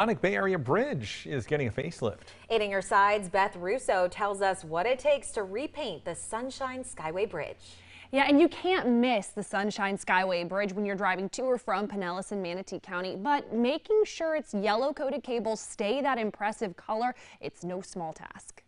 Iconic Bay Area Bridge is getting a facelift. 8 On Your Side's, Beth Russo tells us what it takes to repaint the Sunshine Skyway Bridge. Yeah, and you can't miss the Sunshine Skyway Bridge when you're driving to or from Pinellas and Manatee County, but making sure its yellow coated cables stay that impressive color, it's no small task.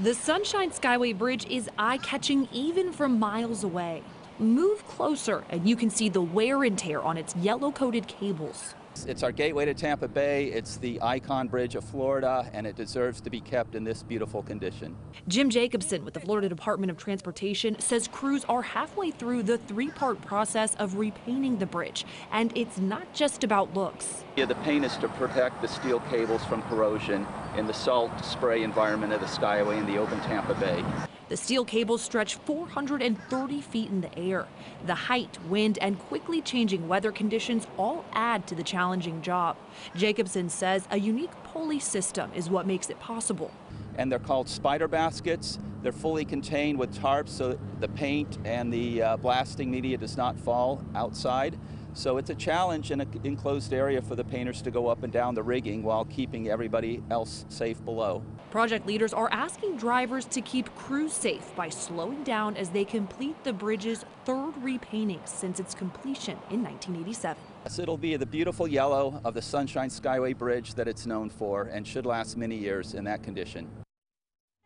The Sunshine Skyway Bridge is eye-catching even from miles away. Move closer and you can see the wear and tear on its yellow-coated cables. It's our gateway to Tampa Bay. It's the icon bridge of Florida, and it deserves to be kept in this beautiful condition. Jim Jacobson with the Florida Department of Transportation says crews are halfway through the three-part process of repainting the bridge, and it's not just about looks. Yeah, the paint is to protect the steel cables from corrosion in the salt spray environment of the Skyway in the open Tampa Bay. The steel cables stretch 430 feet in the air. The height, wind, and quickly changing weather conditions all add to the challenging job. Jacobson says a unique pulley system is what makes it possible. And they're called spider baskets. They're fully contained with tarps so the paint and the uh, blasting media does not fall outside. So it's a challenge in an enclosed area for the painters to go up and down the rigging while keeping everybody else safe below. Project leaders are asking drivers to keep crews safe by slowing down as they complete the bridge's third repainting since its completion in 1987. Yes, it'll be the beautiful yellow of the Sunshine Skyway Bridge that it's known for and should last many years in that condition.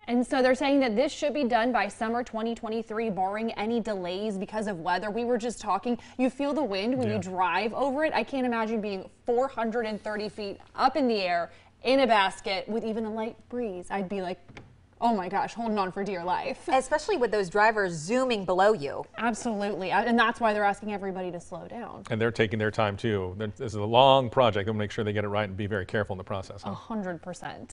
And so they're saying that this should be done by summer 2023, barring any delays because of weather. We were just talking, you feel the wind when Yeah. you drive over it. I can't imagine being 430 feet up in the air in a basket with even a light breeze. I'd be like, oh my gosh, holding on for dear life. Especially with those drivers zooming below you. Absolutely. And that's why they're asking everybody to slow down. And they're taking their time too. This is a long project. They'll make sure they get it right and be very careful in the process. A hundred percent.